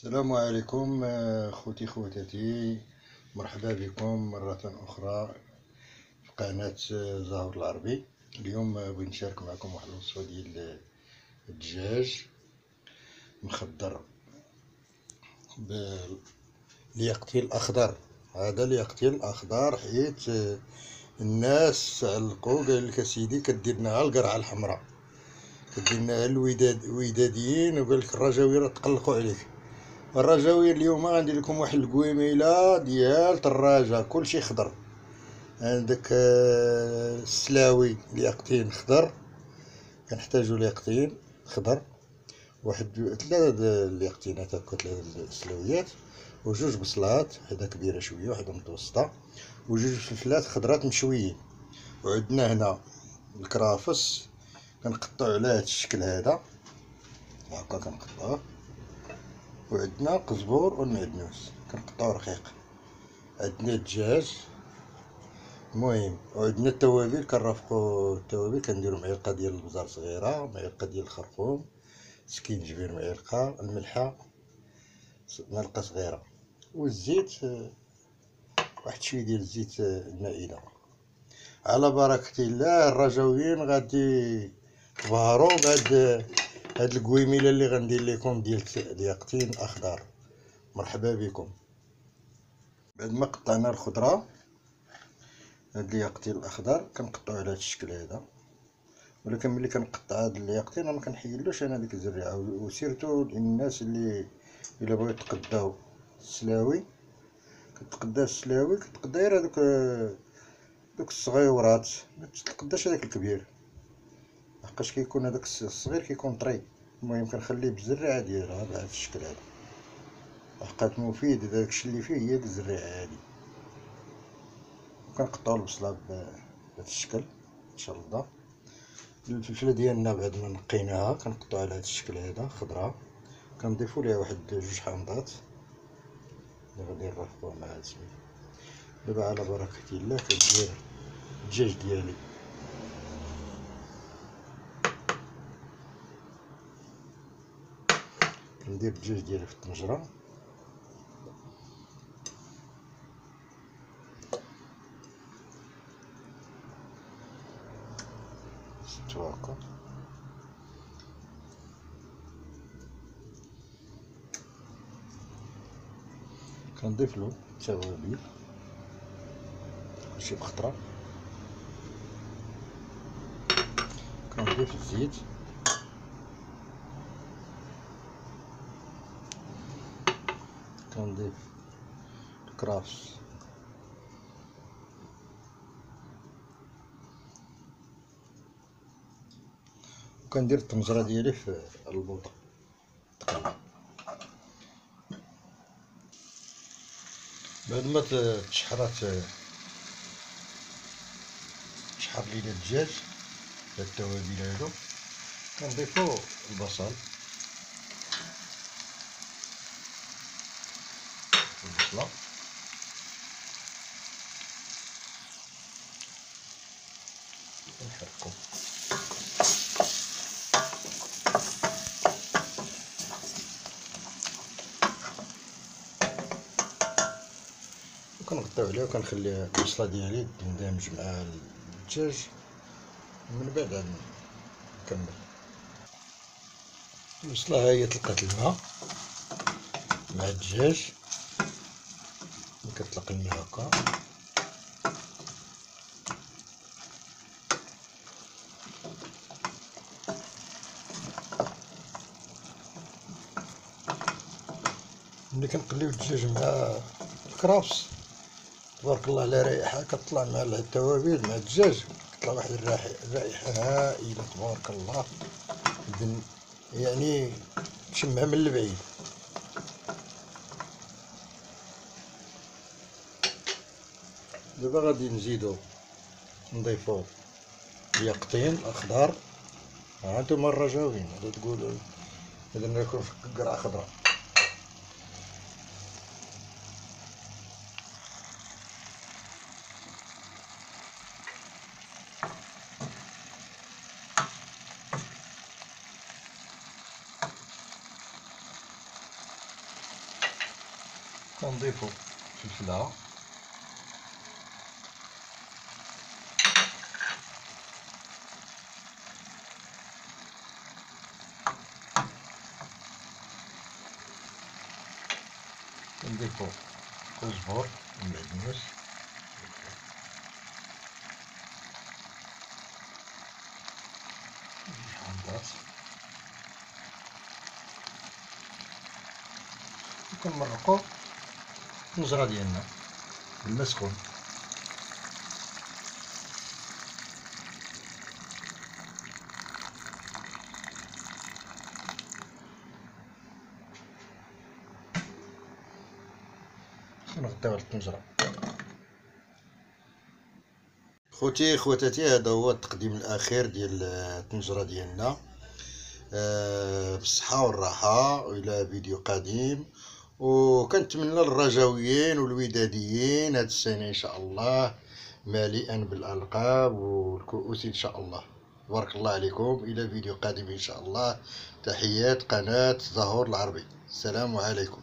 السلام عليكم آه، خوتي خواتاتي. مرحبا بكم مرة أخرى في قناة آه، زهر العربي. اليوم آه، بغيت نشارك معكم واحد الوصفة ديال الدجاج مخضر باليقطين الأخضر. هذا اليقطين الأخضر حيت الناس علقو قال لك أسيدي كدير لنا القرعة الحمراء كدير لنا الوداد وداديين وقال لك الرجاوي راه تقلقوا عليك. الرجاوي اليوم غندير لكم واحد القويميله ديال الدراجه كلشي خضر. عندك آه، السلاوي اليقطين خضر. كنحتاجو اليقطين خضر. واحد ثلاثة اليقطينات هكا ثلاثة السلاويات. وجوج بصلات وحده كبيرة شوية وحده متوسطة. وجوج فلفلات خضرات مشويين. وعندنا هنا الكرافس. كنقطعو على هاد الشكل هذا. هكا كنقطعوه. وعندنا القزبور والمعدنوس كنقطعو رقيق. عندنا الدجاج. المهم وعندنا التوابل. كنرافقو التوابل. كنديرو معلقة ديال البزار صغيرة معلقة ديال الخرقوم سكينجبير معلقة الملحة معلقة صغيرة. والزيت واحد شوية ديال الزيت المائده على بركة الله الرجاويين غادي تبهروا بهاد هاد القويميله اللي غندير لكم ديال اليقطين أخضر. مرحبا بكم. بعد ما قطعنا الخضرة هاد اليقطين الاخضر كنقطعو على هاد الشكل هذا. ولكن ملي كنقطع هاد اليقطين ما كنحيدلوش أنا ديك الزريعة. وسيرتو الناس اللي إلا بغاو يتقداو السلاوي كتقدا السلاوي كتقدا غير هادوك دوك الصغيورات. ما تتقداش هذاك الكبير. لحقاش كيكون هداك الصغير كيكون طري. المهم كنخليه بالزريعه ديالها بهذا الشكل هذا لحقات مفيد داكشي اللي فيه هي الزريعه هادي. وكنقطعو البصلة بهذا الشكل الله. الفلفلة ديالنا بعد ما نقيناها كنقطعوها على هذا الشكل هذا خضراء كنضيفو ليها واحد جوج حامضات اللي غادي نرافقوها مع هاد دابا على بركة الله كندير الدجاج ديالي. ندير الدجاج ديالي في الطنجرة. شفتو هكا كنضيف له توابل كلشي بخطره كنضيف الزيت. كنضيف الكرافس وكندير الطنجرة ديالي في البوطة بعد ما تشحرات تشحر لينا الدجاج هاد التوابل هادو. كنضيفو البصل. البصلة ونحركو وكنغطيو عليها وكنخلي البصلة ديالي تندمج مع الدجاج ومن بعد نكمل البصلة ها هي تلقات الماء مع الدجاج كتطلق الماء هكا ملي كنقليو الدجاج مع الكرافس تبارك الله على رائحة كتطلع مع التوابل مع الدجاج كتطلع واحد الرائحة هائلة تبارك الله. يعني تشمها من البعيد. دابا غادي نزيدو نضيفو اليقطين الاخضر ها أنتم الرجاوين غادي تقولوا درنا لكم قرعة خضراء. كنضيفو فلفلة. كنضيفو كزبر ومعدنوس حمضات وكنمرقو النجرة ديالنا بالماء سخون نغطيو على الطنجرة. خوتي خواتاتي هذا هو التقديم الأخير ديال الطنجرة ديالنا. أه بالصحة والراحة والى فيديو قديم وكنتمنى للرجاويين والوداديين هاد السنة إن شاء الله مليئا بالألقاب والكؤوس إن شاء الله. بارك الله عليكم. إلى فيديو قادم إن شاء الله. تحيات قناة ظهور العربي. السلام عليكم.